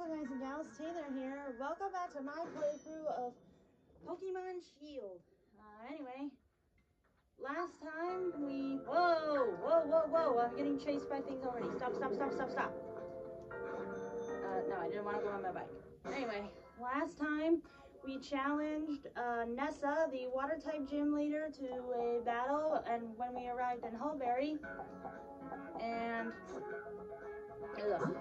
beautiful guys and gals, Taylor here. Welcome back to my playthrough of Pokemon Shield. Uh, anyway, last time we... Whoa, whoa, whoa, whoa, I'm getting chased by things already. Stop, stop, stop, stop, stop. Uh, no, I didn't want to go on my bike. Anyway, last time we challenged uh, Nessa, the water-type gym leader, to a battle, and when we arrived in Hulbury, and... Ugh.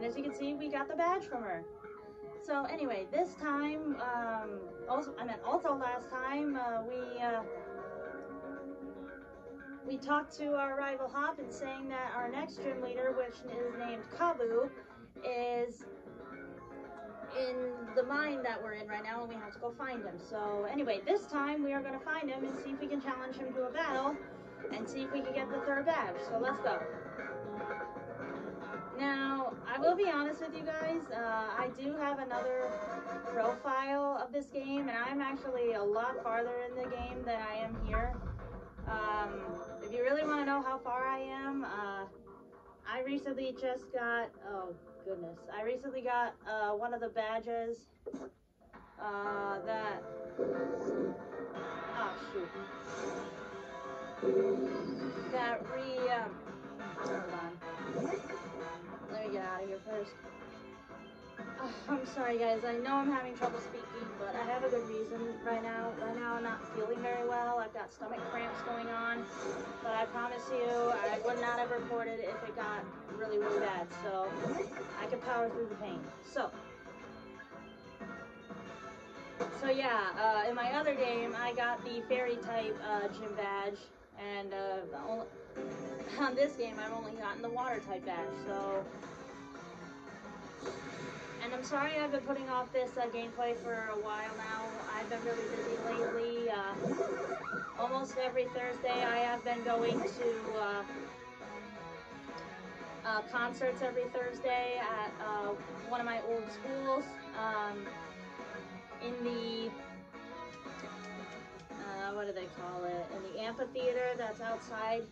And as you can see, we got the badge from her. So anyway, this time, um, also, I meant also last time, uh, we, uh, we talked to our rival Hop and saying that our next gym leader, which is named Kabu, is in the mine that we're in right now and we have to go find him. So anyway, this time we are going to find him and see if we can challenge him to a battle and see if we can get the third badge. So let's go. Now, I will be honest with you guys, uh, I do have another profile of this game, and I'm actually a lot farther in the game than I am here. Um, if you really want to know how far I am, uh, I recently just got, oh goodness, I recently got uh, one of the badges uh, that, oh shoot, that re, um, hold on get out of here first. Oh, I'm sorry guys, I know I'm having trouble speaking, but I have a good reason right now. Right now I'm not feeling very well. I've got stomach cramps going on, but I promise you I would not have reported if it got really, really bad. So I can power through the pain. So, so yeah, uh, in my other game, I got the fairy type uh, gym badge, and uh, on this game, I've only gotten the water type badge, so... And I'm sorry I've been putting off this uh, gameplay for a while now. I've been really busy lately. Uh, almost every Thursday I have been going to uh, uh concerts every Thursday at uh, one of my old schools um, in the uh, what do they call it? In the amphitheater that's outside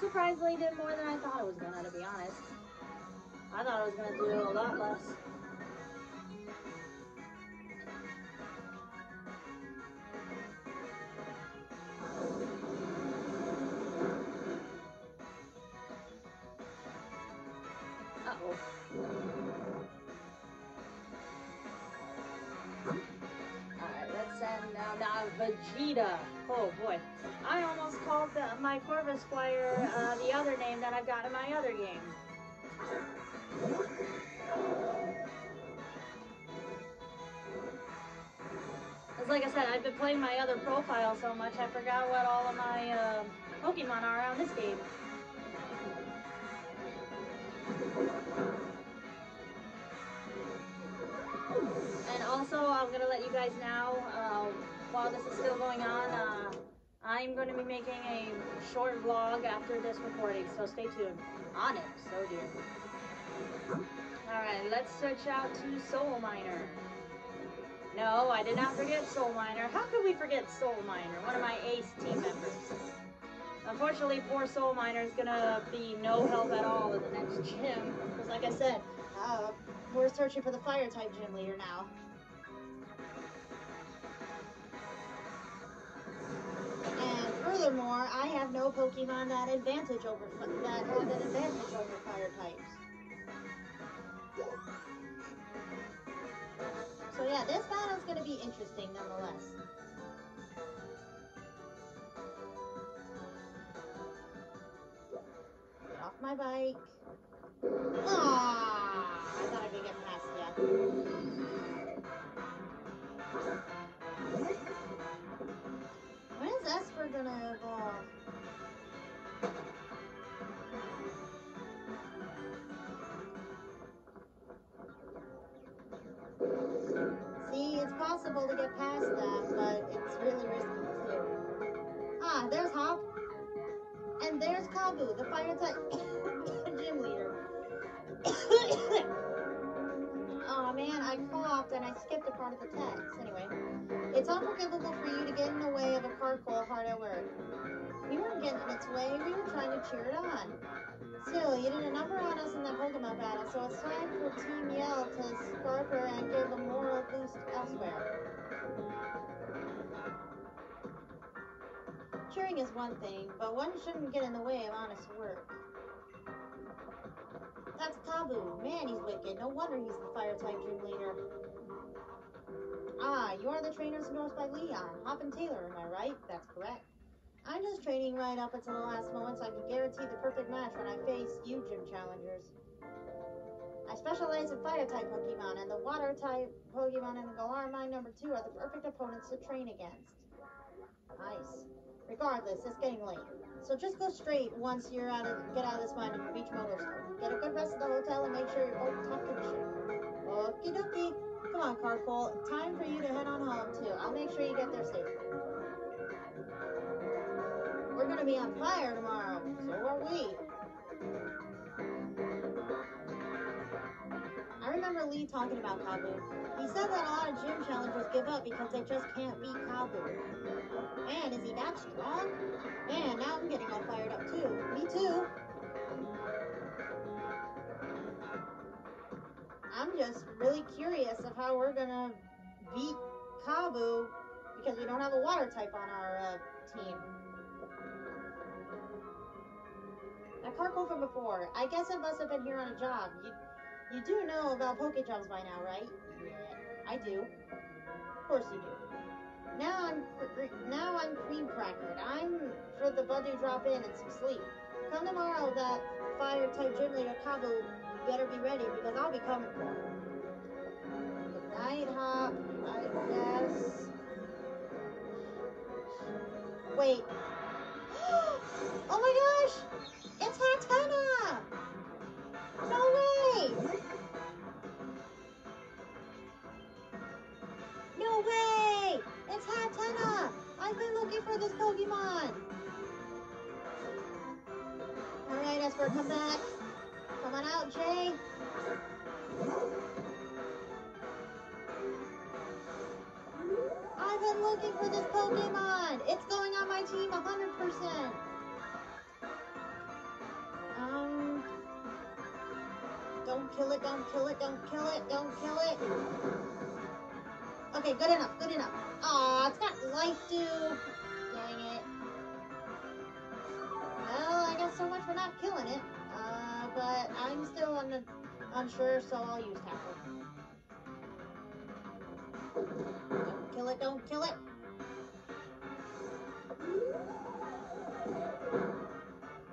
surprisingly did more than I thought it was gonna, to be honest. I thought I was gonna do a lot less. Uh-oh. and now, now Vegeta. Oh boy. I almost called the, my Corvisquire uh, the other name that I've got in my other game. Because like I said, I've been playing my other profile so much, I forgot what all of my uh, Pokemon are on this game. And also, I'm going to let you guys know, uh, while this is still going on, uh, I'm going to be making a short vlog after this recording, so stay tuned. On it, so dear. Alright, let's switch out to Soul Miner. No, I did not forget Soul Miner. How could we forget Soul Miner, one of my ace team members? Unfortunately, poor Soul Miner is gonna be no help at all in the next gym. Because like I said, uh, we're searching for the fire type gym leader now. Furthermore, I have no Pokemon that advantage over that have an advantage over fire types. So yeah, this battle's gonna be interesting nonetheless. Get off my bike. Ah, I thought I could get past you. Esper gonna evolve? See, it's possible to get past that, but it's really risky too. Ah, there's Hop. And there's Kabu, the fire type gym leader. oh man, I coughed and I skipped a part of the text. Anyway. It's unforgivable for you to get in the way of a call hard at work. We weren't getting in its way, we were trying to cheer it on. Still, you did a number on us in that Pokemon battle, so it's time for Team Yell to Scarper and give a moral boost elsewhere. Cheering is one thing, but one shouldn't get in the way of honest work. That's Kabu. Man, he's wicked. No wonder he's the fire type gym leader. Ah, you are the trainers endorsed by Leon. Hop and Taylor, am I right? That's correct. I'm just training right up until the last moment so I can guarantee the perfect match when I face you gym challengers. I specialize in fire type Pokemon, and the water type Pokemon in Galar Mine number two are the perfect opponents to train against. Nice. Regardless, it's getting late. So just go straight once you're out of get out of this mine and reach Motostoke. Get a good rest at the hotel and make sure you're both top condition. Okie dokie. Come on, Carkol. Time for you to head on home too. I'll make sure you get there safely. We're gonna be on fire tomorrow. So are we. Remember Lee talking about Kabu. He said that a lot of gym challengers give up because they just can't beat Kabu. Man, is he that strong? Man, now I'm getting all fired up too. Me too. I'm just really curious of how we're gonna beat Kabu because we don't have a water type on our uh, team. That Carkol from before. I guess it must have been here on a job. You, you do know about Pokejobs by now, right? Yeah, I do. Of course you do. Now I'm now I'm cream crackered. I'm for the Budew Drop Inn and some sleep. Come tomorrow, that fire type gym leader Kabu better be ready because I'll be coming for him. Night, Hop. I guess. Wait. oh my gosh! It's Hatenna! No! No way! It's Hatenna! I've been looking for this Pokemon! Alright, Esper, come back. Come on out, Jay. I've been looking for this Pokemon. It's going on my team 100%. Don't kill it, don't kill it, don't kill it, don't kill it. Okay, good enough, good enough. Aw, it's got life too. Dang it. Well, I guess so much for not killing it. Uh, but I'm still un unsure, so I'll use tackle. Don't kill it, don't kill it.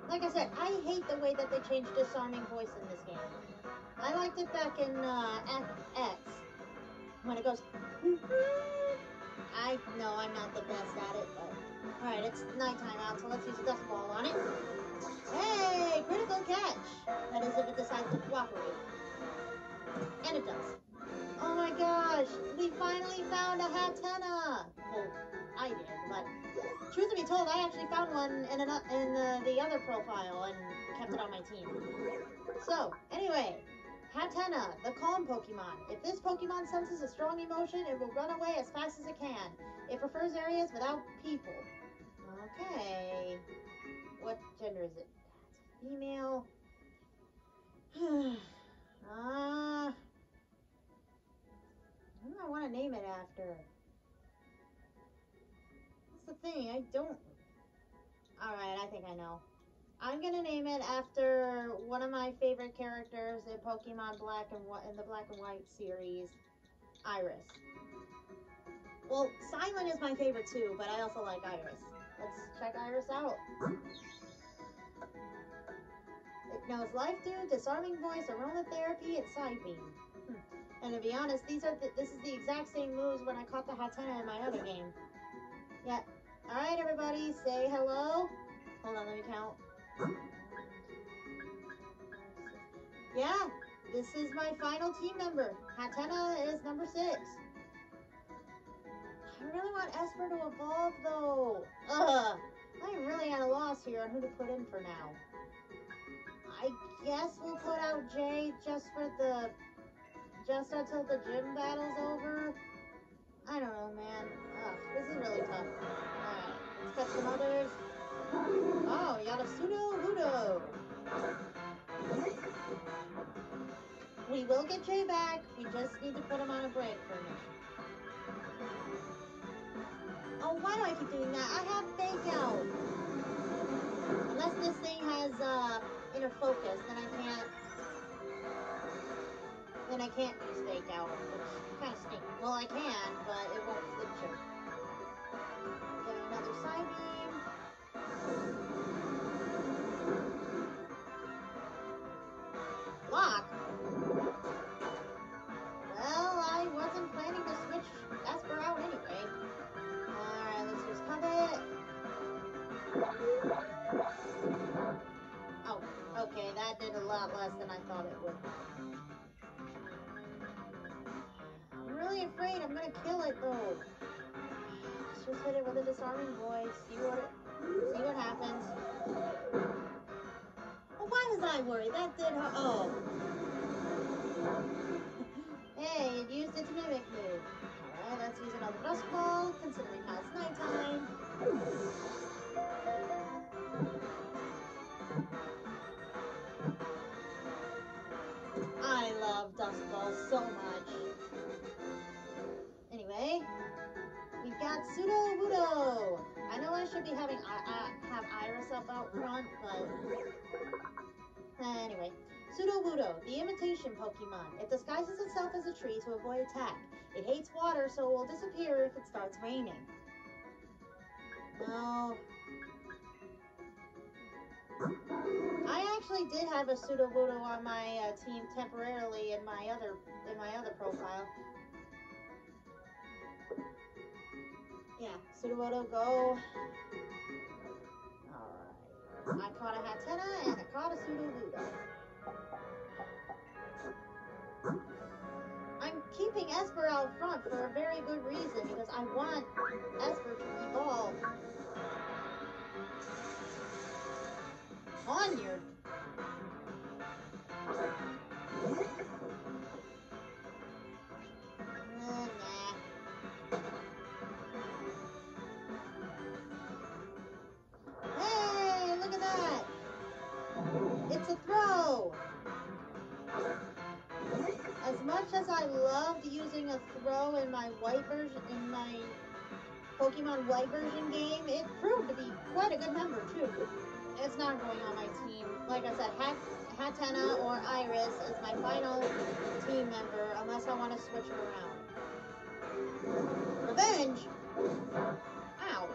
Like I said, I hate the way that they changed disarming voice in this game. I liked it back in uh, X when it goes. I know I'm not the best at it, but alright, it's nighttime out, so let's use Dusk Ball on it. Hey, critical catch! That is if it decides to cooperate. And it does. Oh my gosh, we finally found a Hatenna! Well, I did, but truth to be told, I actually found one in, an, in uh, the other profile and kept it on my team. So, anyway, Hatenna, the calm Pokemon. If this Pokemon senses a strong emotion, it will run away as fast as it can. It prefers areas without people. Okay. What gender is it? Female. Ah. do I want to name it after? That's the thing, I don't. Alright, I think I know. I'm gonna name it after one of my favorite characters in Pokemon Black and White in the Black and White series, Iris. Well, Cilan is my favorite too, but I also like Iris. Let's check Iris out. It knows Life Dew, Disarming Voice, Aromatherapy, and Psybeam. Hmm. And to be honest, these are the, this is the exact same moves when I caught the Hatenna in my other game. Yeah. All right, everybody, say hello. Hold on, let me count. Yeah, this is my final team member. Hatenna is number six. I really want Esper to evolve though. Ugh. I'm really at a loss here on who to put in for now. I guess we'll put out Jay just for the just until the gym battle's over. I don't know, man. Ugh, this is really tough. Alright, let's cut some others. A Pseudo Ludo. We will get Jay back. We just need to put him on a break for a minute. Oh, why do I keep doing that? I have fake out. Unless this thing has uh, inner focus, then I can't. Then I can't use fake out, which kind of stinks. Well, I can, but it won't flip you. Get another side beam. Lock. Well, I wasn't planning to switch Esper out anyway. Alright, let's use Covet. Oh, okay, that did a lot less than I thought it would. I'm really afraid I'm gonna kill it though. Let's just hit it with a disarming voice, see what it, see what happens. Why was I worried? That did her. Oh. hey, it used its mimic move. Alright, let's use another Dusk Ball, considering how it's nighttime. I love Dusk Balls so much. Anyway, we've got Sudowoodo. I know I should be having I, I have Iris up out front, but anyway. Sudowoodo, the imitation Pokemon. It disguises itself as a tree to avoid attack. It hates water, so it will disappear if it starts raining. No. I actually did have a Sudowoodo on my uh, team temporarily in my other in my other profile. Yeah, Sudowoodo, go. I caught a Hatena and I caught a Sudowoodo. I'm keeping Esper out front for a very good reason because I want Esper to evolve on your Throh! As much as I loved using a Throh in my white version, in my Pokemon White version game, it proved to be quite a good member too. It's not going on my team. Like I said, Hat Hatenna or Iris is my final team member unless I want to switch it around. Revenge! Ow.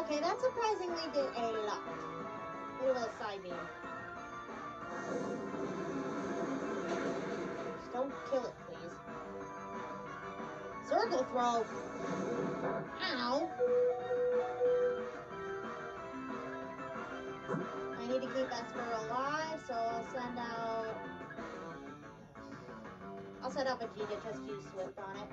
Okay, that surprisingly did a lot. It Psybeam. Just don't kill it, please. Circle throw! Ow! I need to keep Esper alive, so I'll send out. I'll set up a G to just use Swift on it.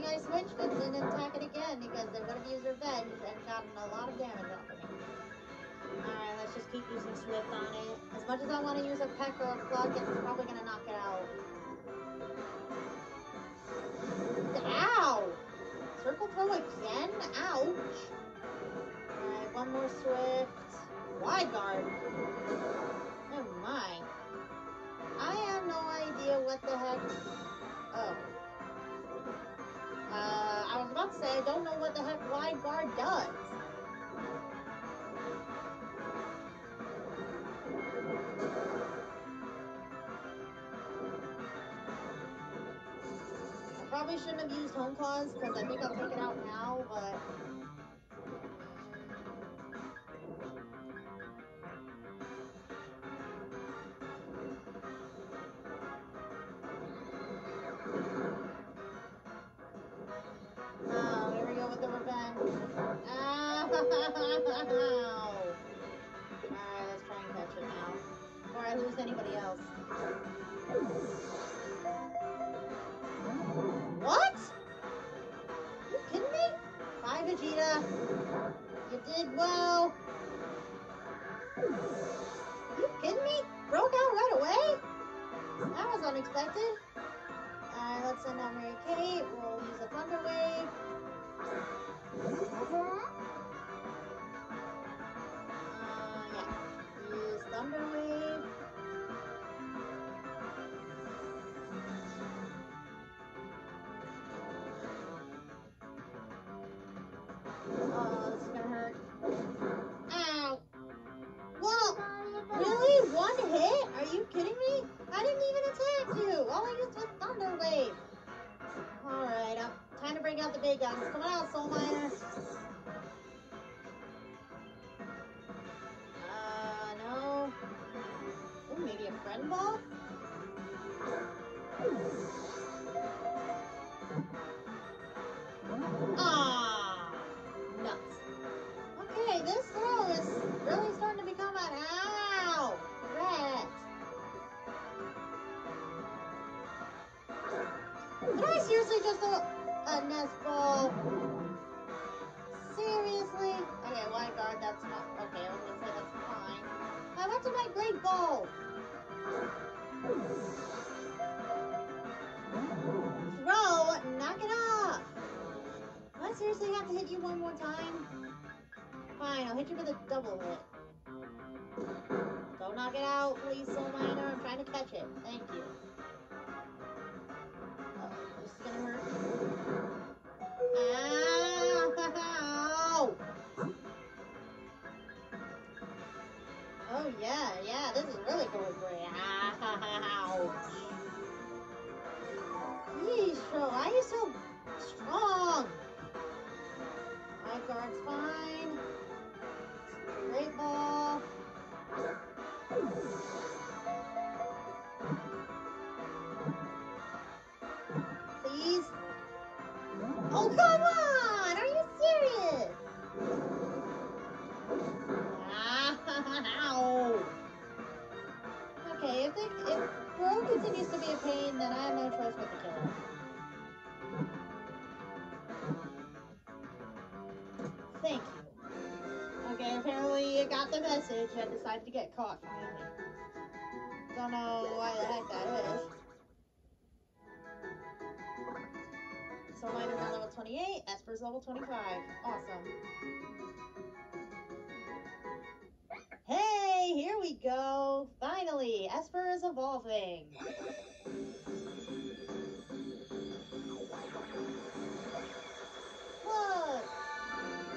Thing I switched it and didn't attack it again because it would have used revenge and gotten a lot of damage off of me. Alright, let's just keep using Swift on it. As much as I want to use a Peck or a Pluck, it's probably going to knock it out. Ow! Circle throw again? Ouch! Alright, one more Swift. Wide guard. Oh my. I have no idea what the heck. Oh. Uh, I was about to say, I don't know what the heck wide guard does. I probably shouldn't have used Hone Claws because I think I'll take it out now, but. I lose anybody else. What? You kidding me? Bye, Vegeta. You did well. You kidding me? Broke out right away? expected. Alright, let's send out Mary Kate. We'll use a Thunder Wave. Uh, yeah. Use Thunder Wave. Message decided to get caught finally. Don't know why the heck that is. So mine is on level 28, Esper's level 25. Awesome. Hey, here we go. Finally, Esper is evolving. Look,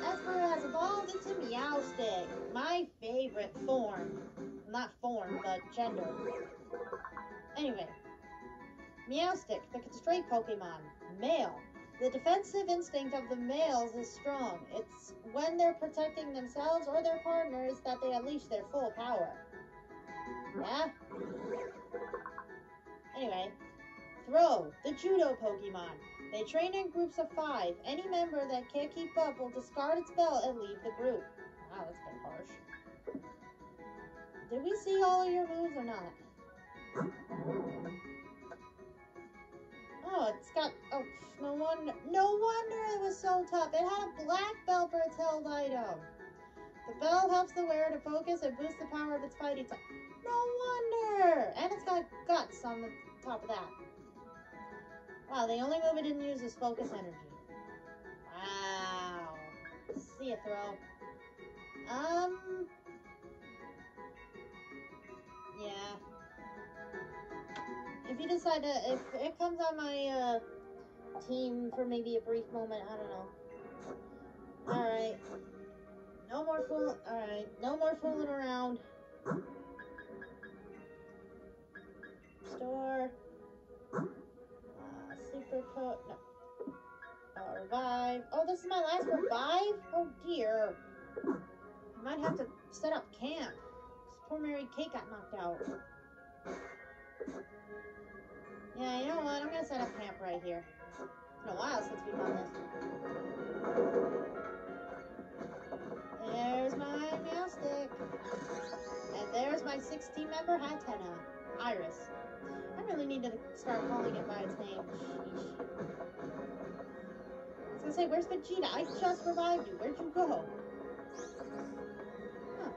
Esper has evolved into Meowstic, form. Not form, but gender. Anyway, Meowstic, the constraint Pokemon, male. The defensive instinct of the males is strong. It's when they're protecting themselves or their partners that they unleash their full power. Yeah? Anyway, Throh, the judo Pokemon. They train in groups of five. Any member that can't keep up will discard its belt and leave the group. Wow, that's bit harsh. Did we see all of your moves or not? Oh, it's got. Oh, no wonder. No wonder it was so tough. It had a black belt for its held item. The bell helps the wearer to focus and boost the power of its fighting type. No wonder! And it's got guts on the top of that. Wow, the only move it didn't use is focus energy. Wow. See ya, Throh. Um. Yeah. If you decide to, if it comes on my uh, team for maybe a brief moment, I don't know. Alright. No more fool. Alright. No more fooling around. Store. Uh, super coat. No. Uh, revive. Oh, this is my last revive? Oh dear. I might have to set up camp. Poor Mary Kate got knocked out. Yeah, you know what? I'm gonna set up camp right here. It's been a while since we've done this. There's my Meowstic. And there's my 16 member Hatenna, Iris. I really need to start calling it by its name. Sheesh. I was gonna say, where's Vegeta? I just revived you. Where'd you go? Huh.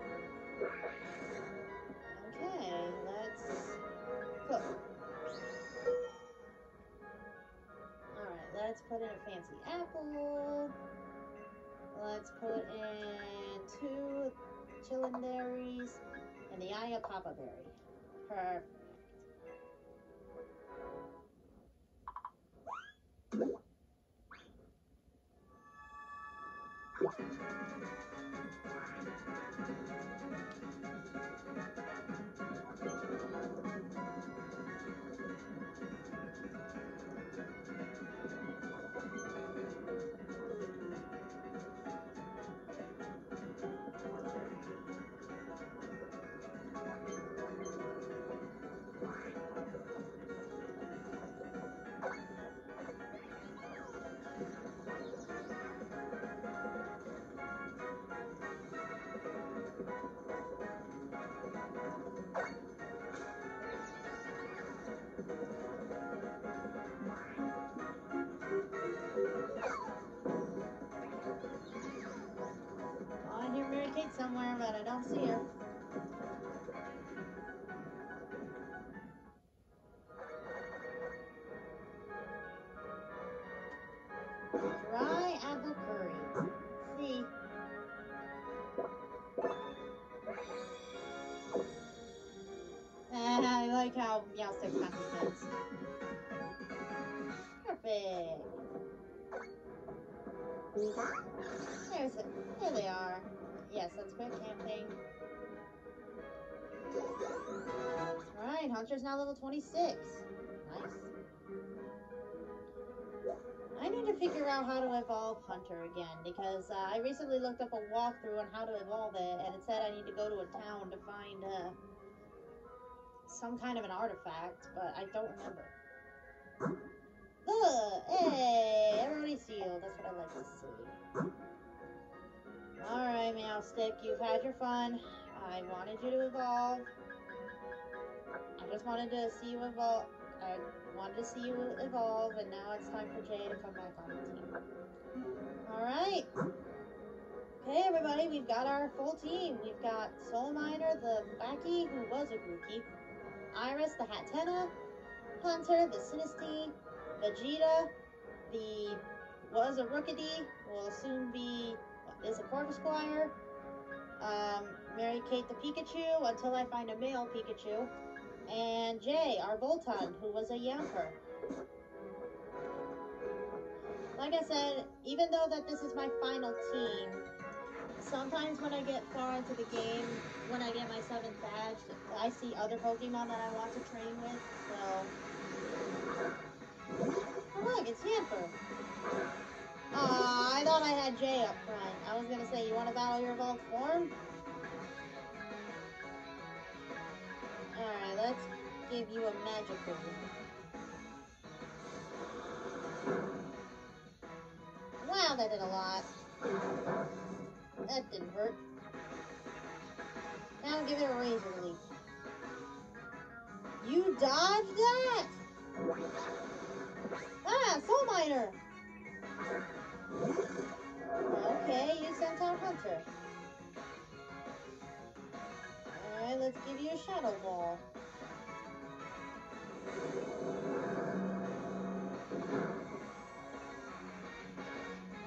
Put in a fancy apple. Let's put in two Chilan berries and the Iapapa berry. Perfect. Oh, Somewhere, but I don't see her. Dry apple curry. See. And I like how Meowstic happy fits. Perfect. There's it. There they are. Yes, that's quick camping. Alright, Hunter's now level 26. Nice. I need to figure out how to evolve Hunter again because uh, I recently looked up a walkthrough on how to evolve it and it said I need to go to a town to find uh, some kind of an artifact, but I don't remember. Ugh, hey, everybody's healed. That's what I like to see. Alright, Meowstic, you've had your fun. I wanted you to evolve. I just wanted to see you evolve. I wanted to see you evolve, and now it's time for Jay to come back on the team. Alright. Okay, everybody, we've got our full team. We've got Soul Miner, the Wacky, who was a Grookey, Iris, the Hatenna, Hunter, the Sinistea, Vegeta, the was a Rookidee, will soon be is a Corvisquire, um, Mary Kate the Pikachu until I find a male Pikachu, and Jay, our Boltund, who was a Yamper. Like I said, even though that this is my final team, sometimes when I get far into the game, when I get my seventh badge, I see other Pokemon that I want to train with, so... Oh look, it's Yamper. Aw, I thought I had Jay up front. I was gonna say, you want to battle your evolved form? Alright, let's give you a magical Wow, that did a lot. That didn't hurt. Now give it a razor leaf. You dodged that? Ah, Soul Miner! Okay, you sent out Hunter. Alright, let's give you a Shadow Ball.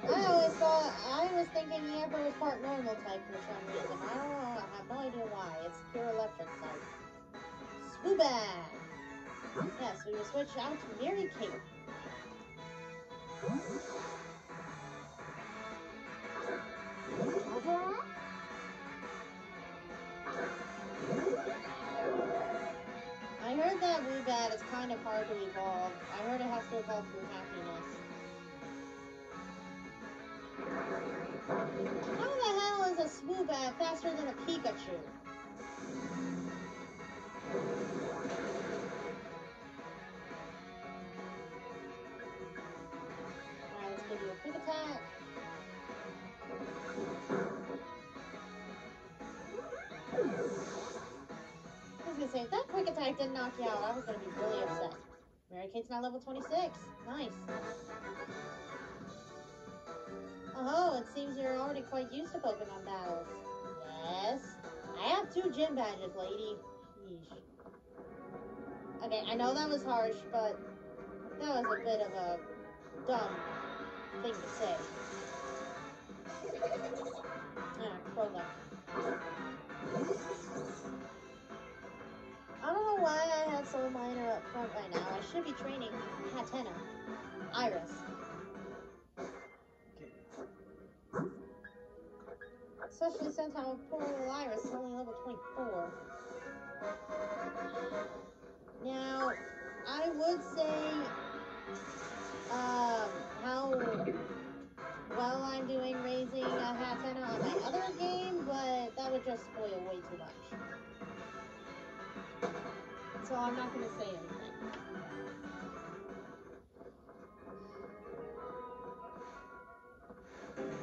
I always thought, uh, I was thinking Yamper was part normal type for some reason. I don't know, I have no idea why. It's pure electric type. Swoobat! Yes, we will switch out to Mary Kate. I heard that Woobat is kind of hard to evolve. I heard it has to evolve through happiness. How the hell is a Swoobat faster than a Pikachu? Didn't knock you out, I was gonna be really upset. Mary Kate's now level 26. Nice. Oh, it seems you're already quite used to Pokemon battles. Yes. I have two gym badges, lady. Okay, I know that was harsh, but that was a bit of a dumb thing to say. Yeah, Krogan. I don't know why I have Soul Miner up front right now. I should be training Hatenna. Iris. Especially since our poor little Iris is only level 24. Now, I would say um, how well I'm doing raising a Hatenna on my other game, but that would just spoil way too much. So I'm not going to say anything.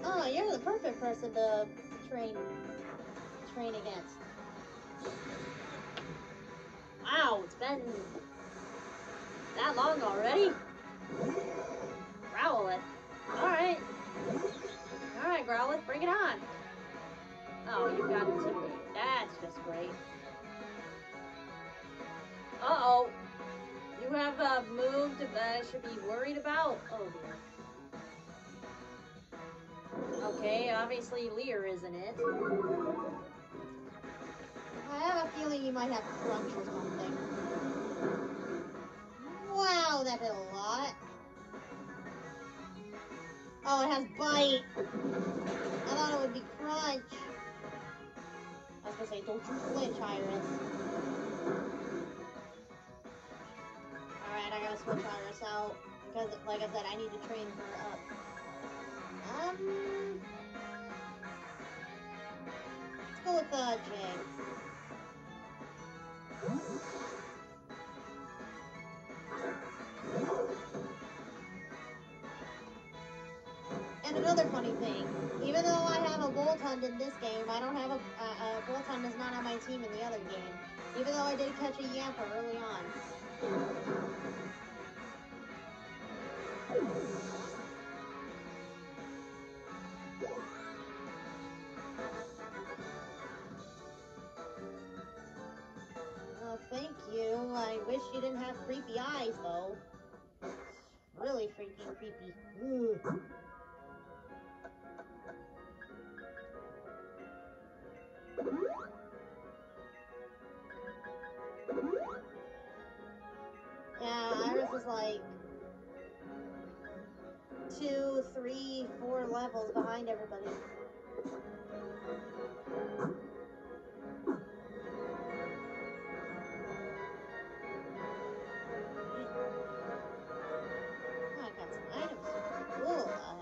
Oh, you're the perfect person to train train against. Wow, it's been that long already? Growlithe. Alright. Alright, Growlithe, bring it on. Oh, you've got Intimidate. That's just great. Uh-oh. You have uh, a move that I should be worried about? Oh, dear. Okay, obviously Leer isn't it. I have a feeling you might have crunch or something. Wow, that did a lot. Oh, it has bite. I thought it would be crunch. I was gonna say, don't you flinch, Iris. Alright, I gotta switch Iris out. Because, like I said, I need to train her up. Um... Let's go with uh, Jay. And another funny thing, even though I have a Boltund in this game, I don't have a, uh, uh, Boltund is not on my team in the other game. Even though I did catch a Yamper early on. Oh, thank you. I wish you didn't have creepy eyes, though. Really freaking creepy. Ugh. Iris is like two, three, four levels behind everybody. Oh, I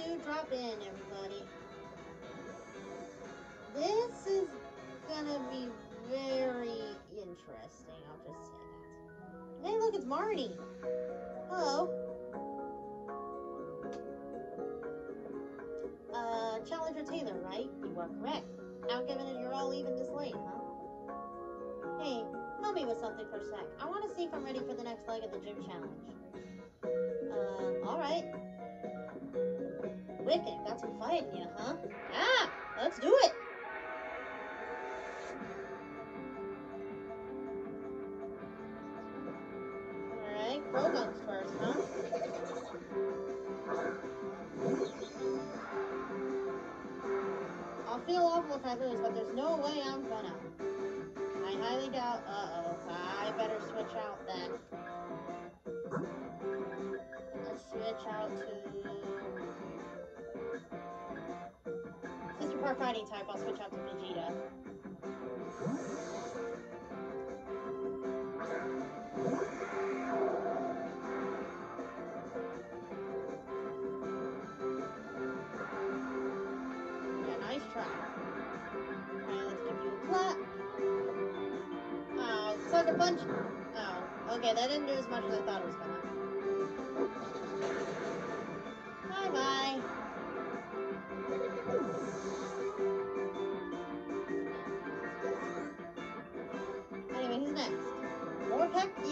Budew Drop Inn, everybody. This is gonna be very interesting, I'll just say that. Hey, look, it's Marnie. Hello. Uh, Challenger Taylor, right? You are correct. Now, given that you're all even this late, huh? Hey, help me with something for a sec. I want to see if I'm ready for the next leg of the gym challenge. Um, alright. Some fight you, huh? Ah, let's do it! Alright, Croagunk's first, huh? I'll feel awful if I lose, but there's no way I'm gonna. I highly doubt. Uh oh. I better switch out then. Let's switch out to. Fighting type, I'll switch out to Vegeta. Yeah, nice try. Alright, let's give you a clap. Oh, sucker punch. Oh, okay, that didn't do as much as I thought it was gonna.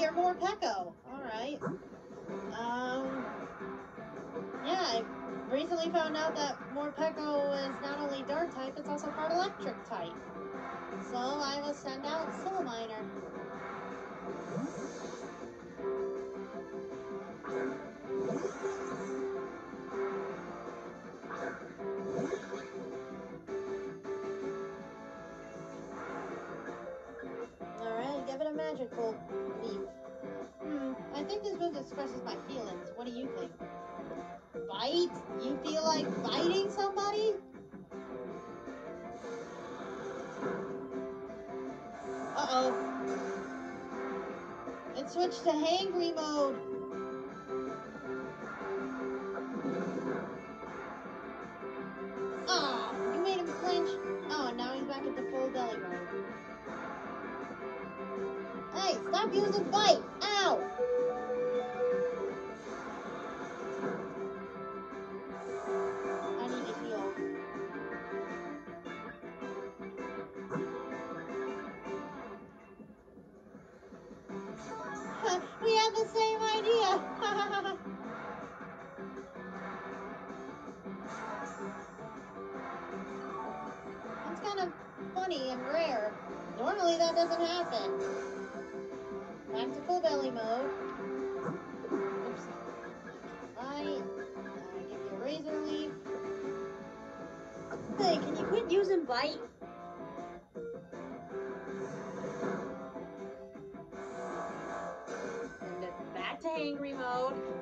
Morpeko. Alright. Um, yeah, I recently found out that more Morpeko is not only dark type, it's also part electric type. So I will send out Soul It switched to hangry mode. Hangry mode.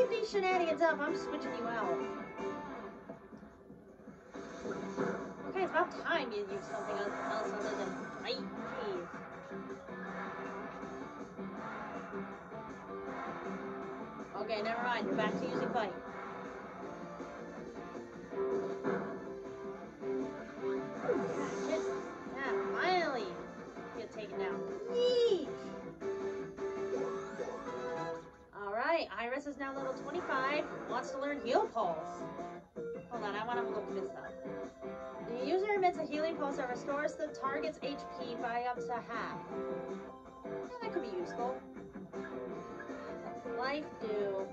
Keep these shenanigans up, I'm switching you out. Okay, it's about time you use something else other than. Jeez. Okay, never mind. You're back to using bite. Level 25. Wants to learn Heal Pulse. Hold on, I want to look this up. The user emits a healing pulse that restores the target's HP by up to half. Yeah, that could be useful. Life Dew.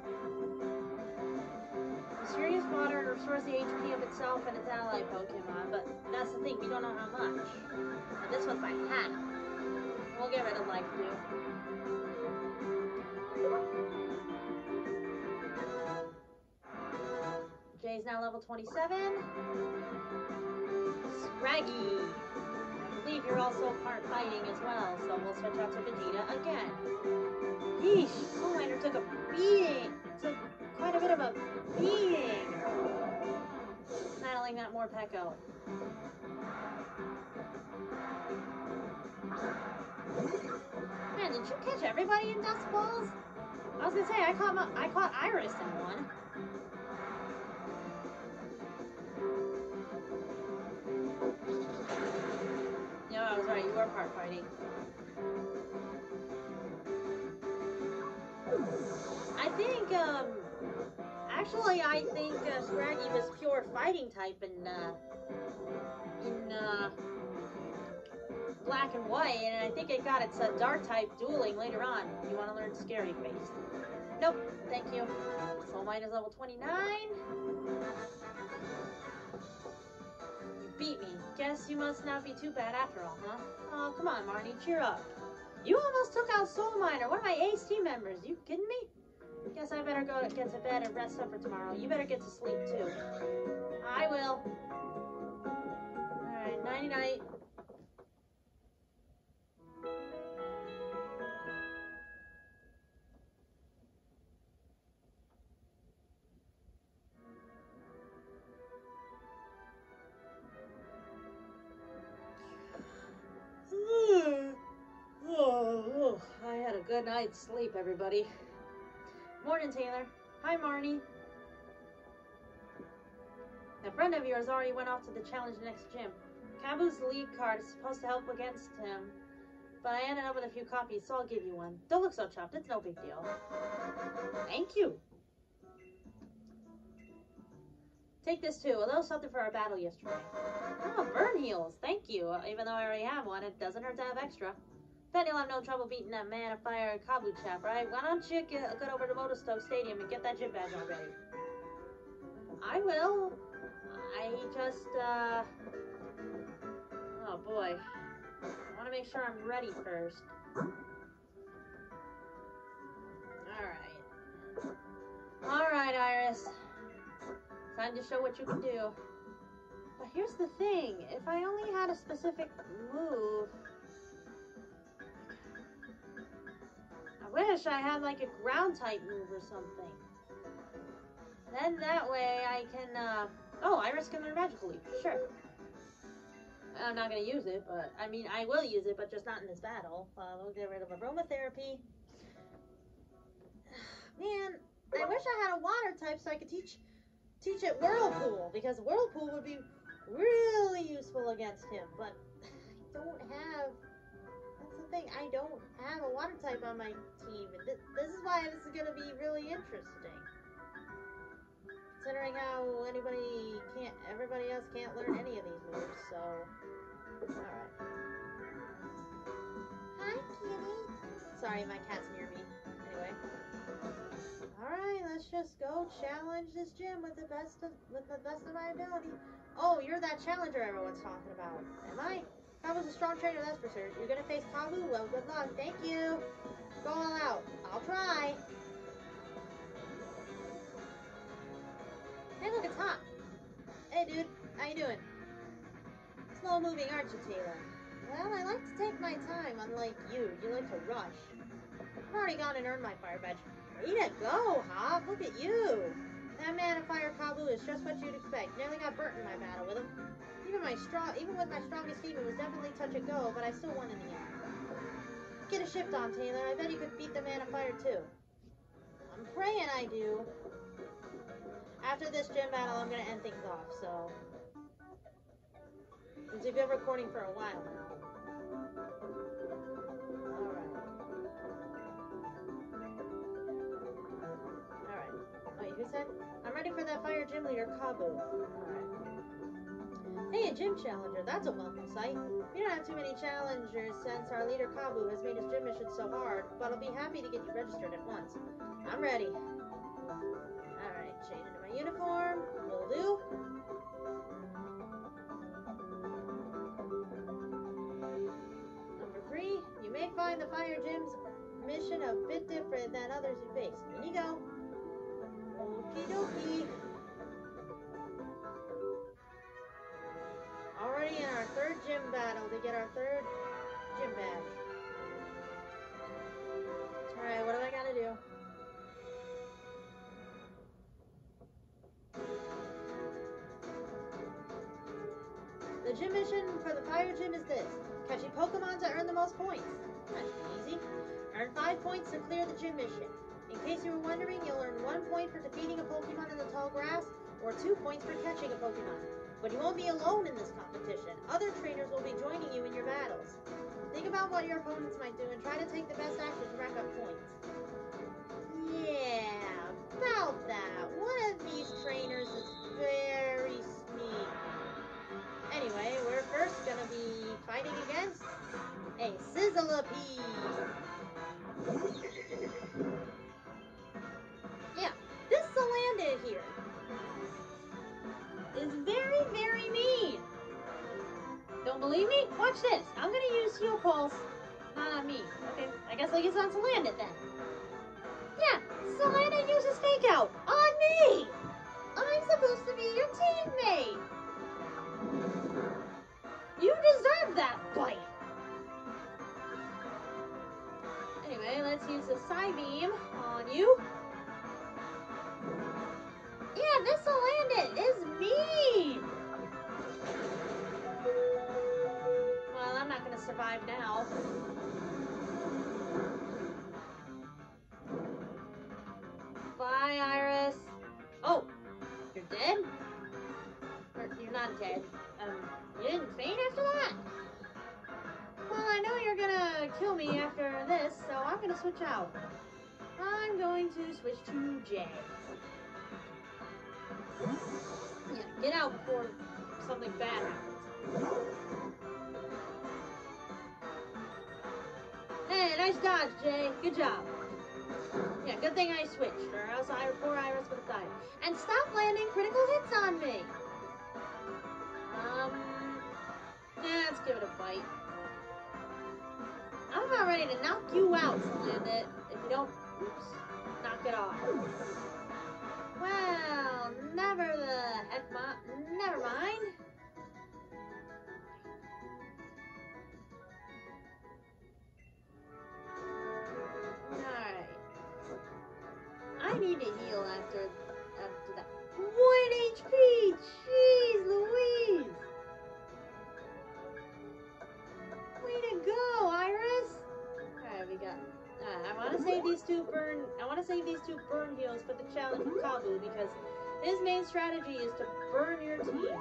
Mysterious water restores the HP of itself and its ally Pokemon, but that's the thing, we don't know how much. And this one's by half. We'll get rid of Life Dew. Jay's now level 27. Scraggy. I believe you're also part fighting as well, so we'll switch out to Vegeta again. Yeesh, Miner took a beating. Took quite a bit of a beating. Battling that Morpeko. Man, did you catch everybody in Dusk Balls? I was gonna say I caught my, I caught Iris in one. Part fighting. I think, um, actually, I think uh, Scraggy was pure fighting type in, uh, in, uh, black and white, and I think it got its uh, dark type dueling later on. You want to learn Scary Face? Nope, thank you. Soul Mine is level 29. Beat me. Guess you must not be too bad after all, huh? Oh, come on, Marnie, cheer up. You almost took out Soul Miner, one of my Ace team members. You kidding me? Guess I better go get to bed and rest up for tomorrow. You better get to sleep too. I will. Alright, nighty good night's sleep, everybody. Morning, Taylor. Hi, Marnie. A friend of yours already went off to the challenge next gym. Kabu's League Card is supposed to help against him, but I ended up with a few copies, so I'll give you one. Don't look so chuffed. It's no big deal. Thank you. Take this too. A little something for our battle yesterday. Oh, burn heals. Thank you. Even though I already have one, it doesn't hurt to have extra. Bet you'll have no trouble beating that man of fire Kabu chap, right? Why don't you get, get over to Motostoke Stadium and get that gym badge already? I will. I just, uh... Oh, boy. I want to make sure I'm ready first. Alright. Alright, Iris. Time to show what you can do. But here's the thing. If I only had a specific move... wish I had like a ground type move or something. Then that way I can, uh... Oh, Iris learn Magical Leaf. Sure. I'm not gonna use it, but I mean, I will use it, but just not in this battle. Uh, we'll get rid of aromatherapy. Man, I wish I had a water type so I could teach teach it Whirlpool because Whirlpool would be really useful against him. But I don't have. Thing. I don't have a water type on my team. And this, is why this is gonna be really interesting. Considering how anybody can't, everybody else can't learn any of these moves. So, all right. Hi, kitty. Sorry, my cat's near me. Anyway. Alright, let's just go challenge this gym with the best of with the best of my ability. Oh, you're that challenger everyone's talking about. Am I? Kabu's a strong trainer, that's for sure. You're gonna face Kabu? Well, good luck. Thank you. Go all out. I'll try. Hey, look, it's hot. Hey, dude. How you doing? Slow moving, aren't you, Taylor? Well, I like to take my time, unlike you. You like to rush. I've already gone and earned my fire badge. Way to go, Hop! Look at you! Is just what you'd expect. Nearly got burnt in my battle with him. Even my strong, even with my strongest team, it was definitely touch and go, but I still won in the end. Get a shift on, Taylor. I bet you could beat the man of fire too. I'm praying I do. After this gym battle, I'm gonna end things off. So, since we've been recording for a while now. All right. All right. Wait, who said, ready for that fire gym leader, Kabu. Hey, a gym challenger. That's a welcome sight. We don't have too many challengers since our leader, Kabu, has made his gym mission so hard, but I'll be happy to get you registered at once. I'm ready. Alright, change into my uniform. Will do. Number three, you may find the fire gym's mission a bit different than others you face. In you go. Okie dokie. Already in our third gym battle to get our third gym badge. Alright, what do I gotta do? The gym mission for the fire gym is this. Catching Pokemon to earn the most points. That should be easy. Earn 5 points to clear the gym mission. In case you were wondering, you'll earn 1 point for defeating a Pokemon in the tall grass, or 2 points for catching a Pokemon. But you won't be alone in this competition. Other trainers will be joining you in your battles. Think about what your opponents might do and try to take the best action to rack up points. Yeah, about that. One of these trainers is very sneaky. Anyway, we're first gonna be fighting against a Sizzlipede. Believe me? Watch this. I'm gonna use Heal Pulse. Not on me. Okay, I guess I'll use it on Salandit then. Yeah, Salandit uses Fake Out on me! I'm supposed to be your teammate! You deserve that bite! Anyway, let's use the Psybeam on you. Yeah, this Salandit is mean! to survive now. Bye, Iris. Oh, you're dead? Or, you're not dead. Um, you didn't faint after that? Well, I know you're gonna kill me after this, so I'm gonna switch out. I'm going to switch to Jay. Yeah, get out before something bad happens. Hey, nice dodge, Jay. Good job. Yeah, good thing I switched, or else I, poor Iris would have died. And stop landing critical hits on me. Um, yeah, let's give it a bite. I'm about ready to knock you out, Landit. If you don't, oops, knock it off. Well, never the heck, mi- never mind. After after that. One HP! Jeez Louise! Way to go, Iris! Alright, we got uh, I wanna save these two burn I wanna save these two burn heals for the challenge with Kabu because his main strategy is to burn your team.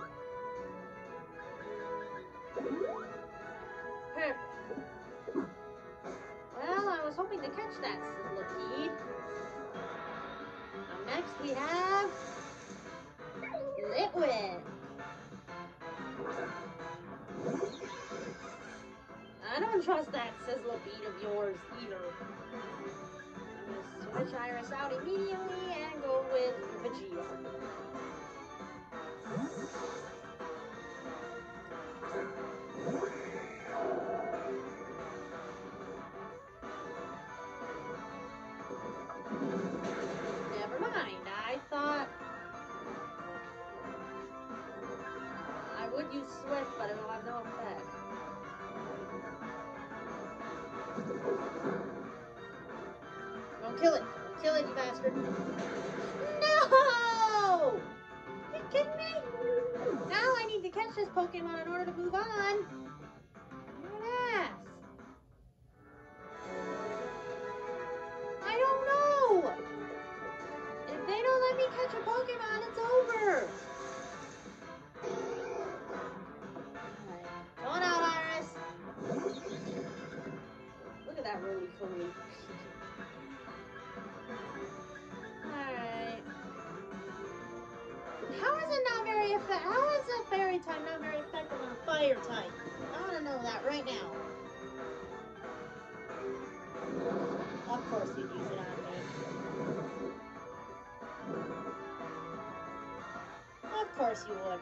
Don't kill it. Kill it, you bastard. No! You kidding me? Now I need to catch this Pokemon in order to move on. Of course you would.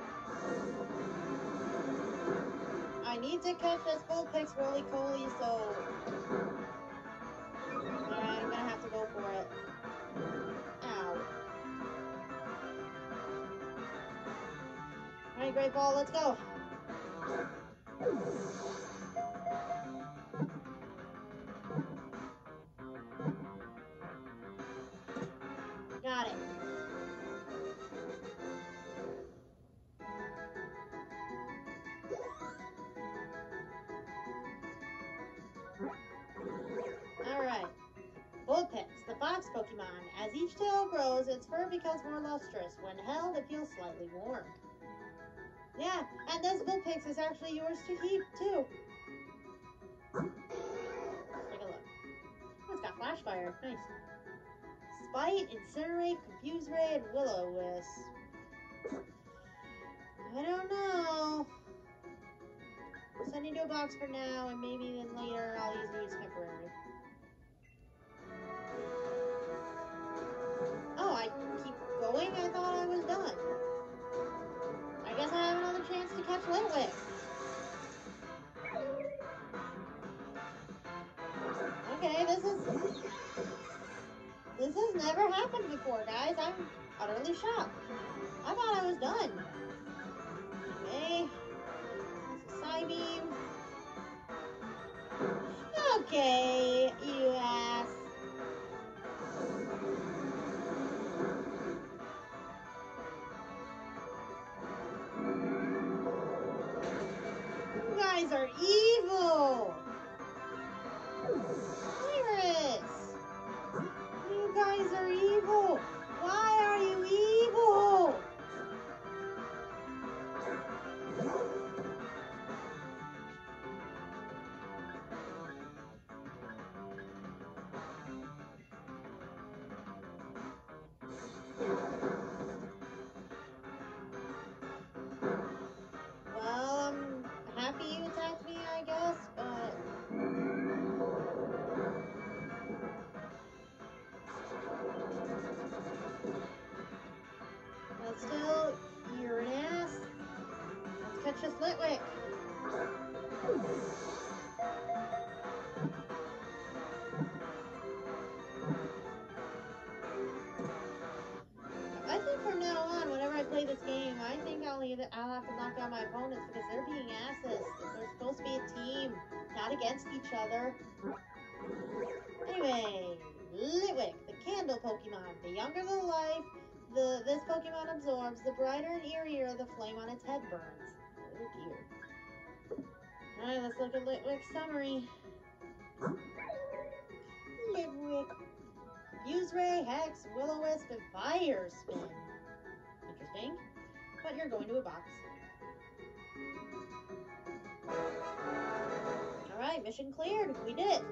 I need to catch this Vulpix roly poly, so. Alright, I'm gonna have to go for it. Ow. Alright, Great Ball, let's go. Becomes more lustrous. When held, it feels slightly warm. Yeah, and this Vulpix is actually yours to keep, too. Take a look. Oh, it's got Flash Fire. Nice. Spite, Incinerate, Confuse Ray, and Will-O-Wisp. I don't know. Send you to a box for now, and maybe then later I'll use these temporary. Oh, I keep going? I thought I was done. I guess I have another chance to catch Litwick. Okay, this is... This has never happened before, guys. I'm utterly shocked. I thought I was done. Okay. Psybeam. Okay, you ass. Guys are evil. Against each other. Anyway, Litwick, the candle Pokemon. The younger the life, the this Pokemon absorbs, the brighter and eerier the flame on its head burns. Oh dear. Alright, let's look at Litwick's summary. Litwick. Use Ray, Hex, Will-O-Wisp, and Fire Spin. Interesting. But you're going to a box. Alright, mission cleared. We did it.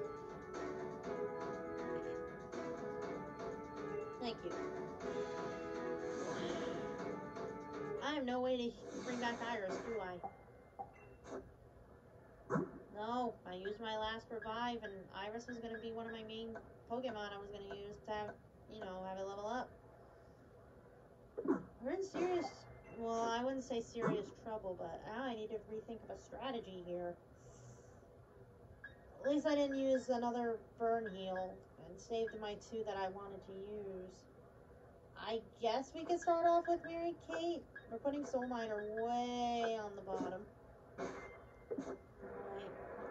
Thank you. I have no way to bring back Iris, do I? No, I used my last revive, and Iris was going to be one of my main Pokemon I was going to use to have, you know, have it level up. We're in serious, well, I wouldn't say serious trouble, but I need to rethink of a strategy here. At least I didn't use another burn heal and saved my two that I wanted to use. I guess we could start off with Mary Kate. We're putting Soul Miner way on the bottom. Alright,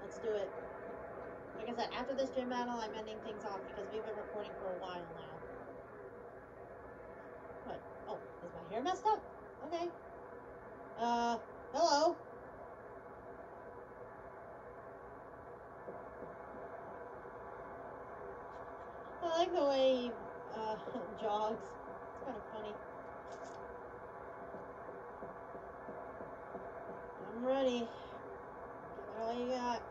let's do it. Like I said, after this gym battle, I'm ending things off because we've been recording for a while now. What? Oh, is my hair messed up? Okay. Uh, hello? I like the way he uh, jogs. It's kind of funny. I'm ready. Give it all you got.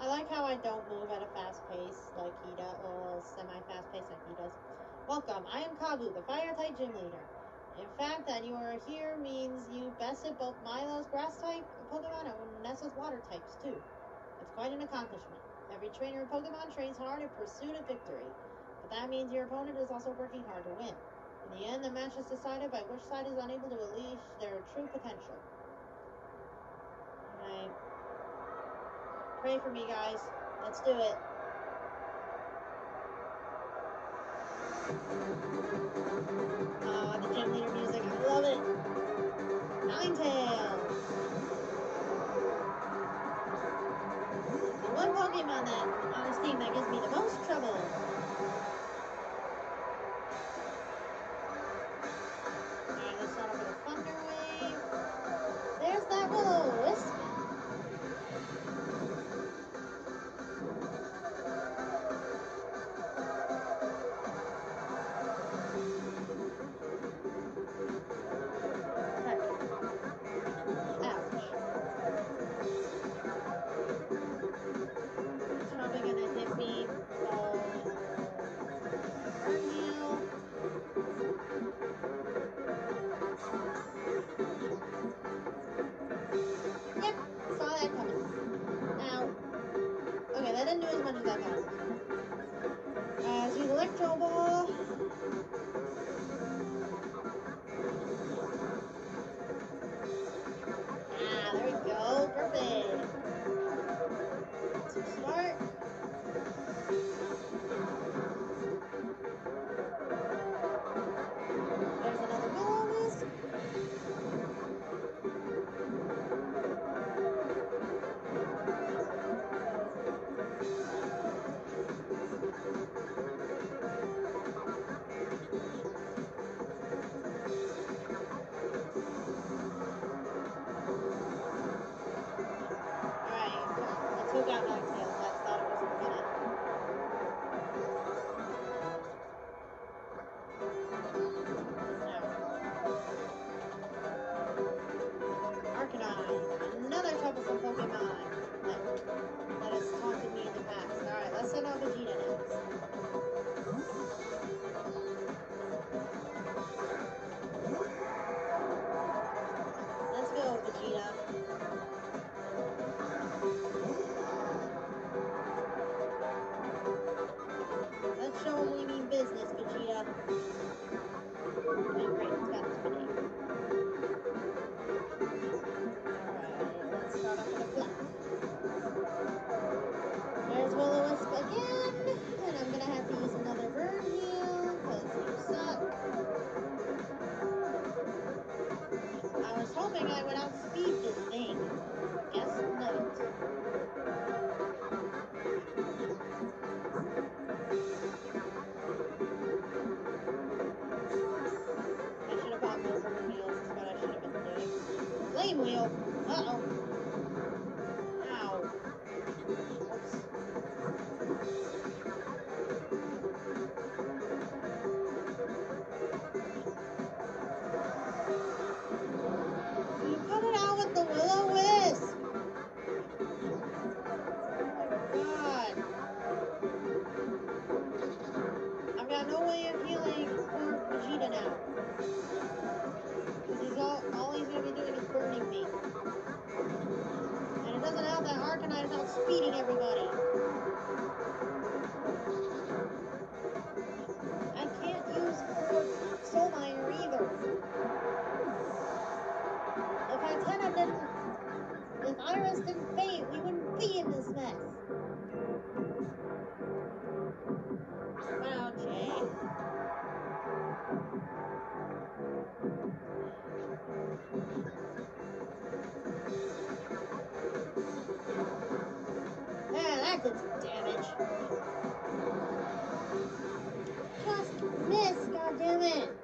I like how I don't move at a fast pace like he does, or semi-fast pace like he does. Welcome, I am Kabu, the fire-type gym leader. In fact, that you are here means you bested both Milo's grass-type Pokemon and Nessa's water types too. It's quite an accomplishment. Every trainer in Pokemon trains hard in pursuit of victory, but that means your opponent is also working hard to win. In the end, the match is decided by which side is unable to unleash their true potential. Alright. Pray for me, guys. Let's do it. Oh, the gym leader music. I love it. Ninetales. The one Pokemon that uh, on team that gives me the most trouble. do it.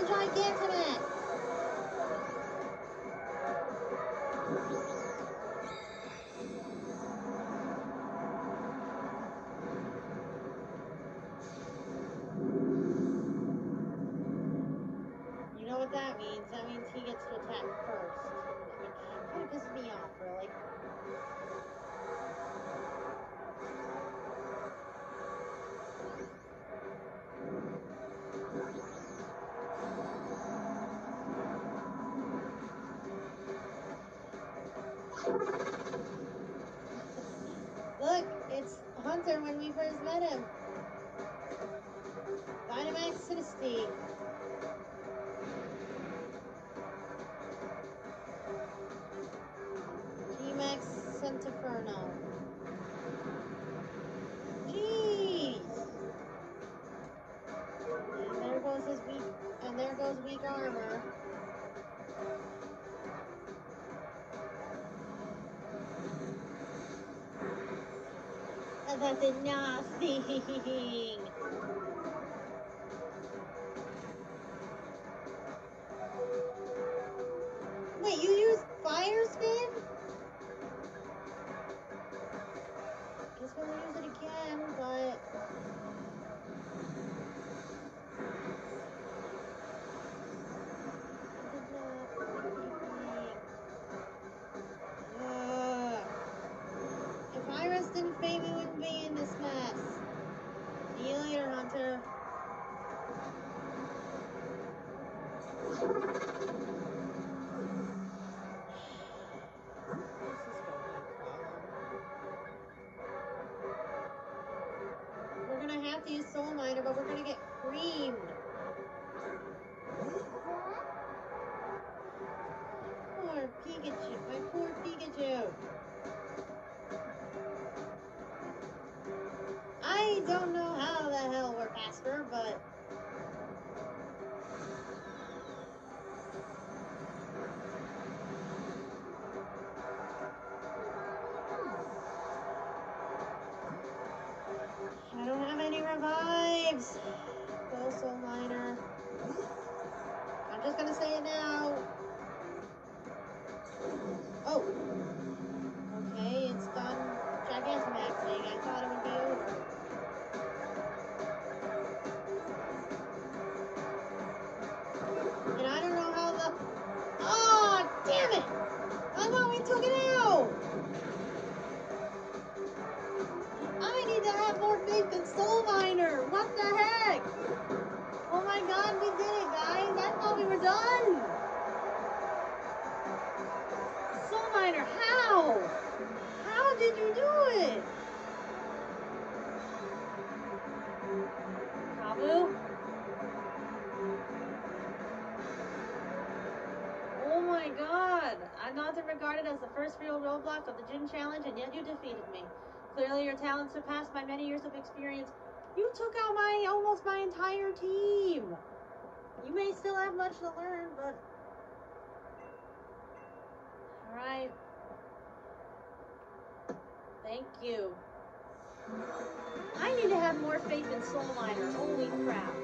Because I gave him Look, it's Hunter when we first met him. that's nothing. Wait, you use fire spin? Guess we'll use it again, but... To use Soul Miner, but we're gonna get creamed. Poor Pikachu, my poor Pikachu. I don't know revives. Go Soul Miner. I'm just gonna say it now. God! I'm not regarded as the first real roadblock of the gym challenge, and yet you defeated me. Clearly, your talent surpassed my many years of experience. You took out my almost my entire team. You may still have much to learn, but all right. Thank you. I need to have more faith in Soul Miner. Holy crap.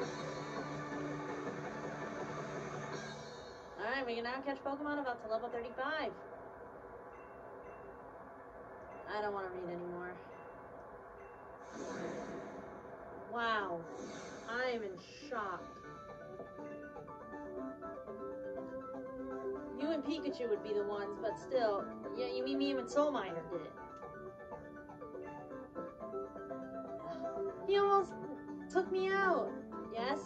Alright, we can now catch Pokemon about to level 35. I don't want to read anymore. Wow. I am in shock. You and Pikachu would be the ones, but still, yeah, you mean me and Soul Miner did it. He almost took me out. Yes?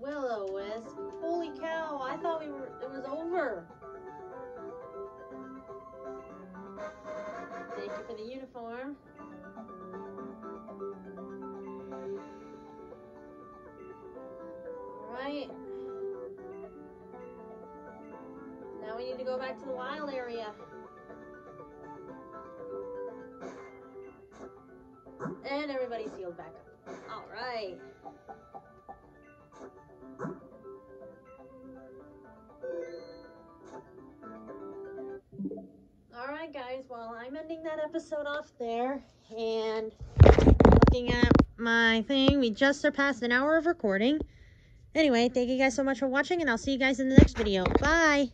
Will-O-Wisp. Holy cow, I thought we were it was over. Thank you for the uniform. Alright. Now we need to go back to the wild area. And everybody's healed back up. Alright. Alright, guys. Well, I'm ending that episode off there. And looking at my thing, we just surpassed an hour of recording. Anyway, thank you guys so much for watching, and I'll see you guys in the next video. Bye!